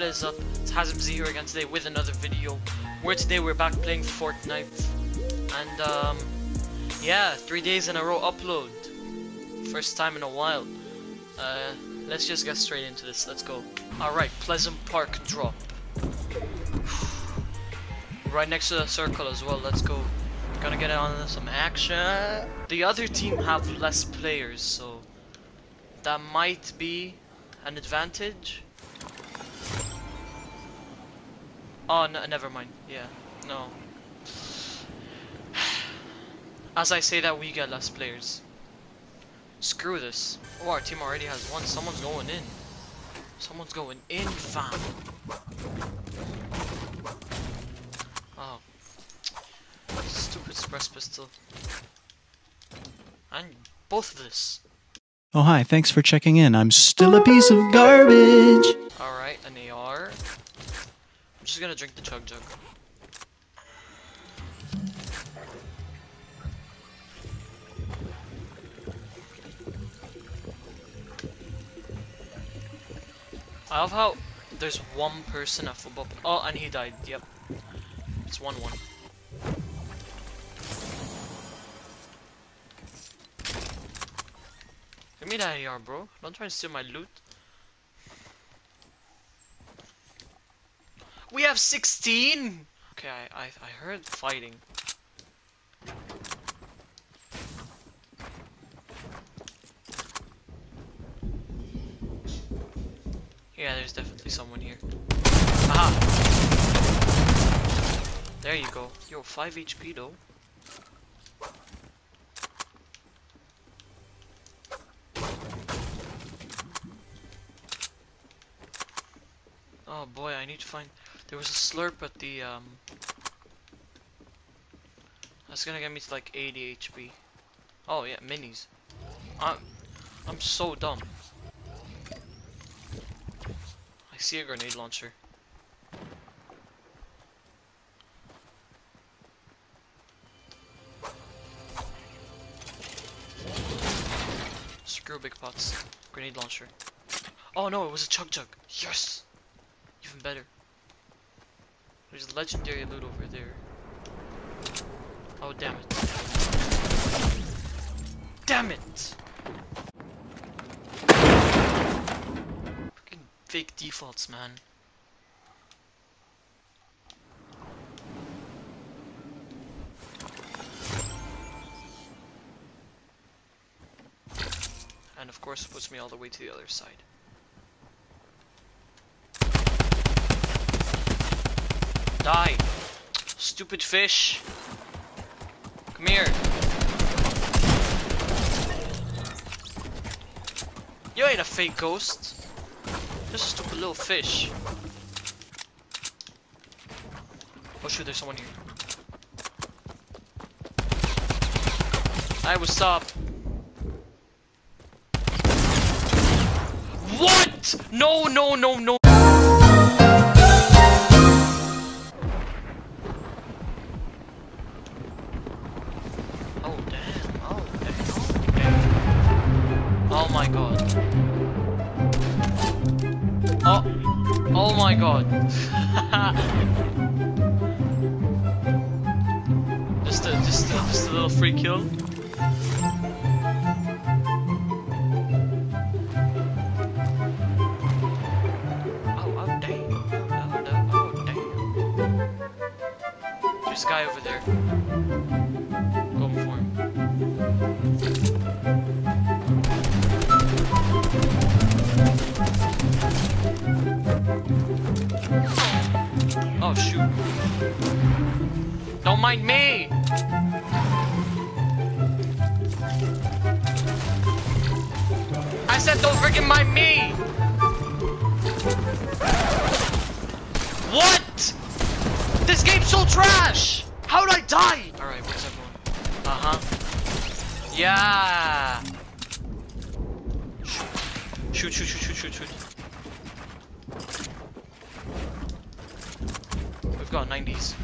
what is up? It's HazemZ here again today with another video. Where today we're back playing Fortnite. And um yeah, three days in a row upload. First time in a while. Uh let's just get straight into this. Let's go. Alright, Pleasant Park drop. right next to the circle as well, let's go. Gonna get on some action. The other team have less players, so that might be an advantage. Oh, no, never mind. Yeah, no. As I say that, we get less players. Screw this. Oh, our team already has one. Someone's going in. Someone's going in, fam. Oh. Stupid express pistol. And both of this. Oh, hi, thanks for checking in. I'm still a piece of garbage. Alright, an AR. I'm just gonna drink the chug jug. I love how there's one person at football. Oh, and he died. Yep. It's 1 1. Give me that AR, bro. Don't try to steal my loot. We have 16! Okay, I, I, I heard fighting. Yeah, there's definitely someone here. Aha! There you go. Yo, 5 HP though. Oh boy, I need to find... There was a slurp at the, um... That's gonna get me to like 80 HP. Oh yeah, minis. I'm, I'm so dumb. I see a grenade launcher. Screw big pots. Grenade launcher. Oh no, it was a chug jug. Yes! Even better. There's legendary loot over there. Oh, damn it. Damn it! Fucking fake defaults, man. And of course it puts me all the way to the other side. Die! Stupid fish! Come here! You ain't a fake ghost! Just a stupid little fish. Oh shoot, there's someone here. I what's up? What? No, no, no, no. just a just a, just a little free kill. Oh oh! Oh, oh, oh guy over there. Don't me! I said don't freaking mind me! What? This game's so trash! How'd I die? Alright, where's everyone? Uh-huh. Yeah! Shoot, shoot, shoot, shoot, shoot, shoot. We've got 90s.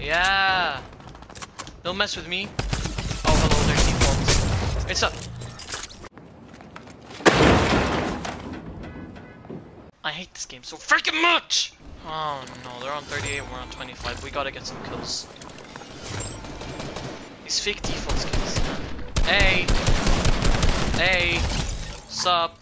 Yeah. Don't mess with me. Oh, hello, there's defaults. It's up. I hate this game so freaking much! Oh no, they're on 38 we're on 25. We gotta get some kills. These fake defaults kills. Hey! Hey! Sup?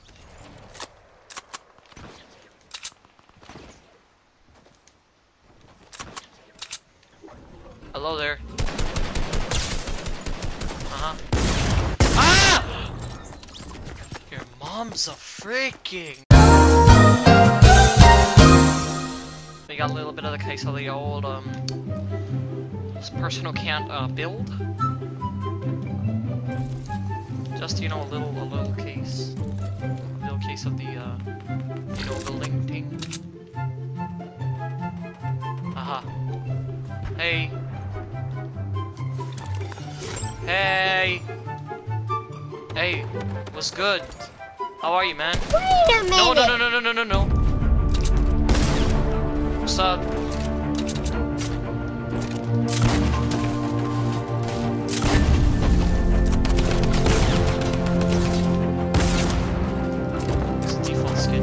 Mom's a freaking... We got a little bit of the case of the old, um... This personal can't, uh, build. Just, you know, a little, a little case. A little case of the, uh, you know, building thing. Aha. Hey. Hey! Hey, what's good? How are you, man? Wait a minute. No, no, no, no, no, no, no, no. What's up? Default skin.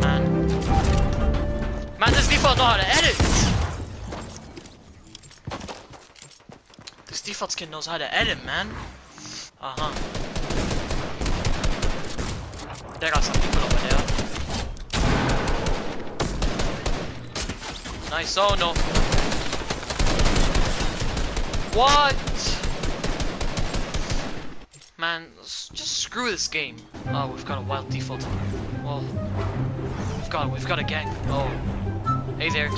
Man. Man, this default know how to edit! This default skin knows how to edit, man. Uh-huh. There are some people over there. Nice, oh no. What? Man, just screw this game. Oh, we've got a wild default. Well, we've got, we've got a gang. Oh. Hey there.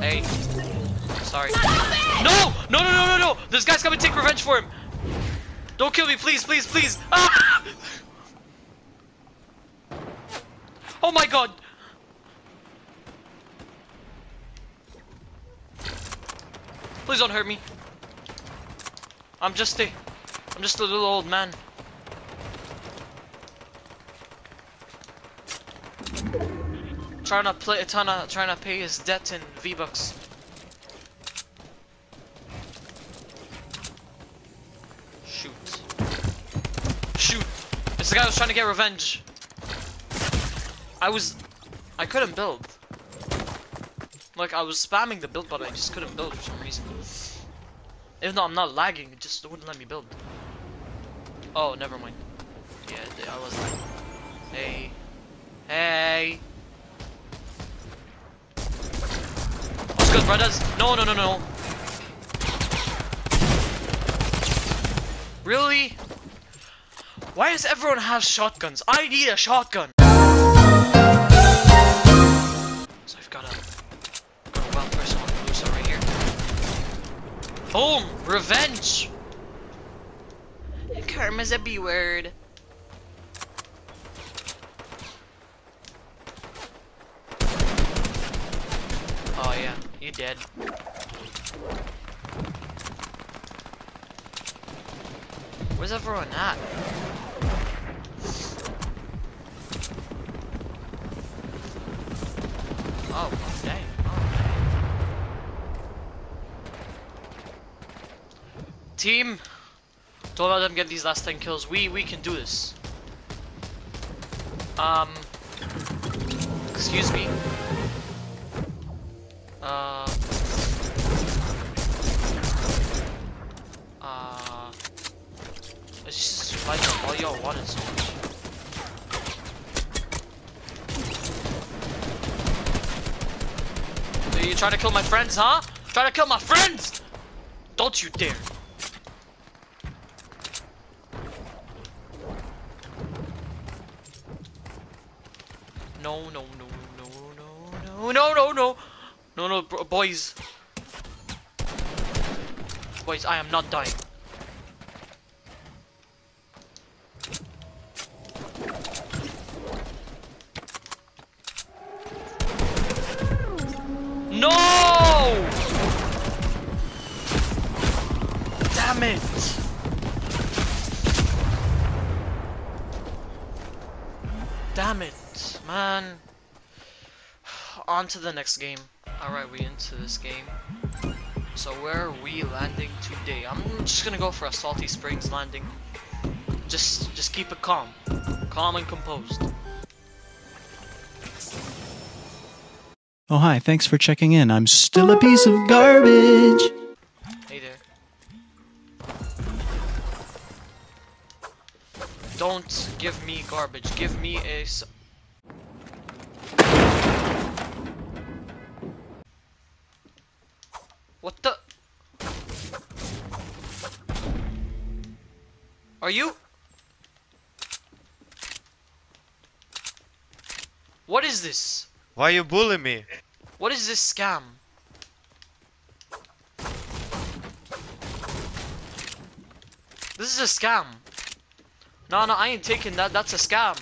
Hey. Sorry. No! No, no, no, no, no! This guy's coming to take revenge for him! Don't kill me, please, please, please! Ah! Oh my god! Please don't hurt me. I'm just a... I'm just a little old man. Trying to play, trying to, trying to pay his debt in V-Bucks. Shoot. Shoot! It's the guy was trying to get revenge. I was... I couldn't build. Like, I was spamming the build button, I just couldn't build for some reason. Even though I'm not lagging, it just wouldn't let me build. Oh, never mind. Yeah, I was lagging. Hey. Hey! What's good, brothers? No, no, no, no. Really? Why does everyone have shotguns? I need a shotgun! So I've got a, got a wild person on the loose right here. Boom! Revenge! Karma's a B word. Oh yeah, you dead. Where's everyone at? Team, don't let them get these last 10 kills. We we can do this. Um, excuse me. Uh, uh, it's just like all y'all wanted so much. You trying to kill my friends, huh? Trying to kill my friends? Don't you dare. No, no, no, no, no, no, no, no, no. No, no, boys. Boys, I am not dying. On to the next game. Alright, we into this game. So where are we landing today? I'm just gonna go for a Salty Springs landing. Just just keep it calm. Calm and composed. Oh, hi, thanks for checking in. I'm still a piece of garbage. Hey there. Don't give me garbage. Give me a. What the? Are you? What is this? Why you bully me? What is this scam? This is a scam. No, no, I ain't taking that. That's a scam.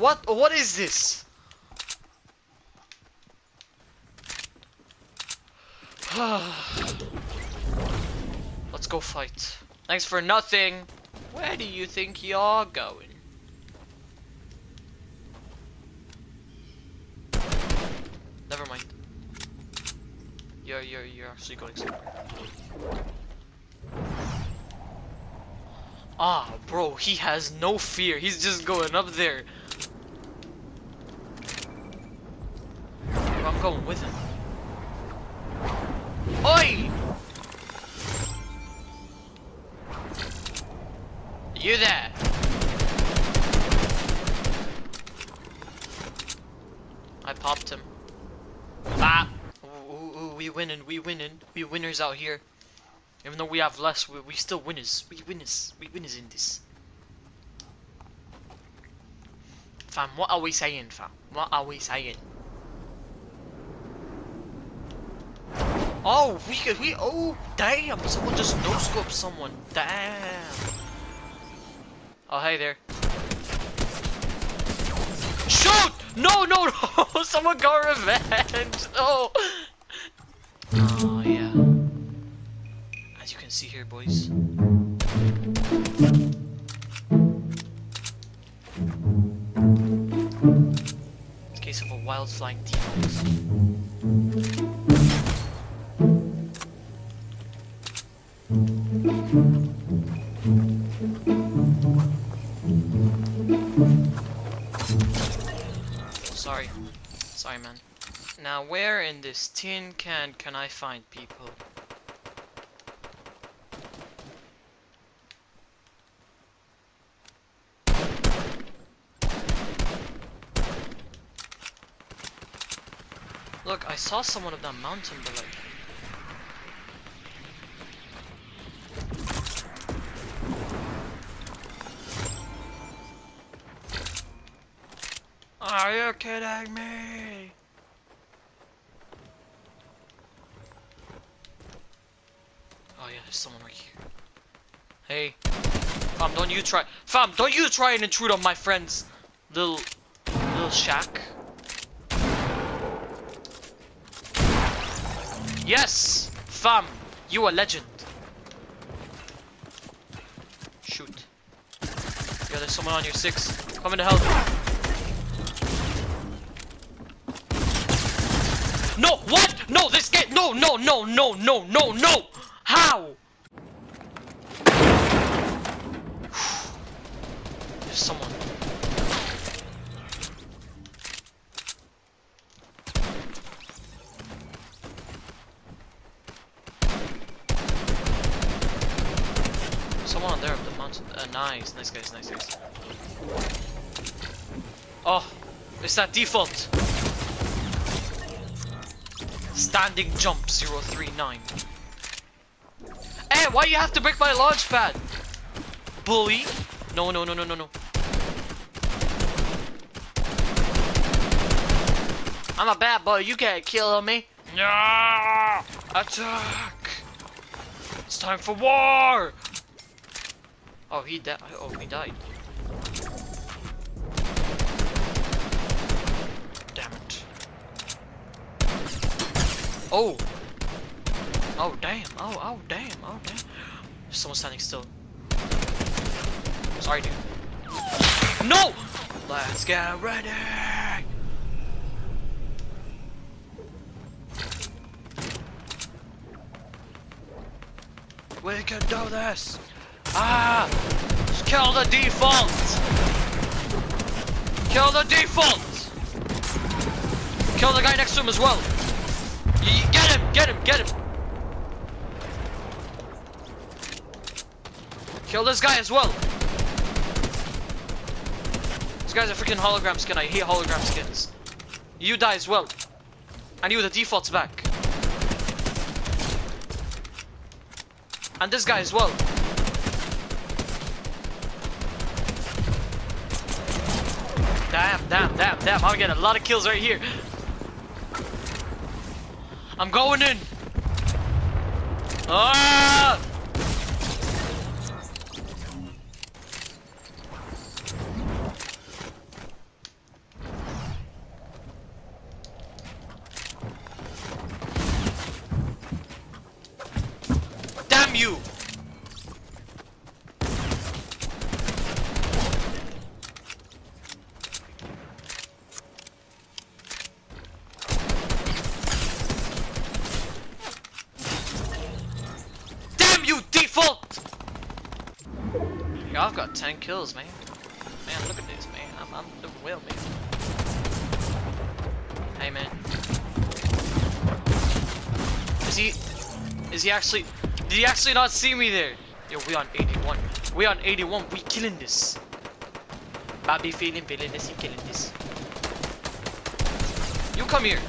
What? What is this? Let's go fight. Thanks for nothing. Where do you think you're going? Never mind. You're you're you're actually going somewhere. Ah, bro, he has no fear. He's just going up there. I'm going with him. Oi! You there? I popped him. Ah! Ooh, ooh, we winning, we winning. We winners out here. Even though we have less, we, we still winners. We winners. We winners in this. Fam, what are we saying, fam? What are we saying? Oh, we could, we, oh, damn, someone just no-scoped someone. Damn. Oh, hey there. Shoot! No, no, no! Someone got revenge! Oh! Oh, yeah. As you can see here, boys. It's case of a wild flying default. This tin can can I find people? Look, I saw someone up that mountain, like... Are you kidding me? Oh yeah, there's someone right here. Hey. Fam, don't you try- Fam, don't you try and intrude on my friend's little- little shack. Yes! Fam, you a legend. Shoot. Yeah, there's someone on your six. Coming to help. No, what? No, this game. No, no, no, no, no, no, no. How? There's someone. Someone on there up the mountain. Uh, nice, nice guys, nice guys. Oh, it's that default. Standing jump 039. Hey, why you have to break my launch pad? Bully. No, no, no, no, no, no. I'm a bad boy. You can't kill me. No! Attack! It's time for war! Oh, he died. Oh, he died. Damn it. Oh! Oh, damn. Oh, oh, damn. Oh, damn. Someone standing still. Sorry, dude. No! Let's get ready! We can do this! Ah! Kill the default! Kill the default! Kill the guy next to him as well. Get him, get him, get him. Kill this guy as well. This guy's a freaking hologram skin. I hate hologram skins. You die as well. And you, the default's back. And this guy as well. Damn, damn, damn, damn. I'm getting a lot of kills right here. I'm going in. Ah! Damn you! Damn you, default! Yeah, I've got 10 kills, man. Man, look at this, man. I'm, I'm doing well, man. Hey, man. Is he... Is he actually... Did he actually not see me there? Yo, we on 81. We on 81. We killing this. Bobby feeling, feeling this. He killing this. You come here.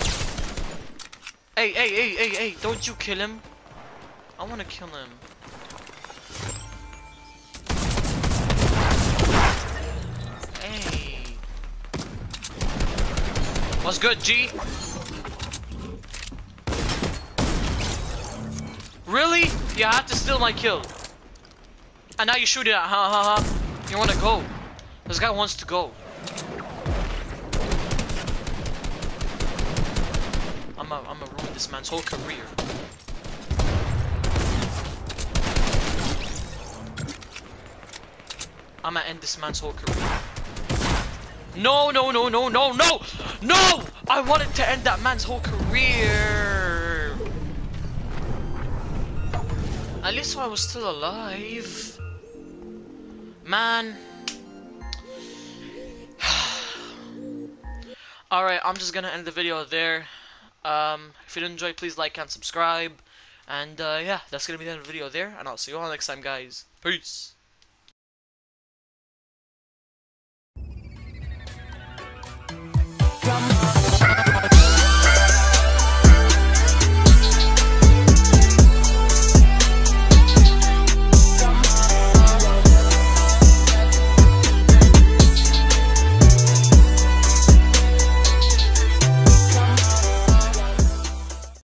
Hey, hey, hey, hey, hey. Don't you kill him. I want to kill him. What's good, G? Really? You have to steal my kill. And now you shoot it at, huh, huh, huh? You wanna go. This guy wants to go. I'm gonna I'm ruin this man's whole career. I'm gonna end this man's whole career. No, no, no, no, no, no! No! I wanted to end that man's whole career! At least I was still alive. Man. Alright, I'm just gonna end the video there. Um, if you did enjoy, please like and subscribe. And uh, yeah, that's gonna be the end of the video there. And I'll see you all next time, guys. Peace.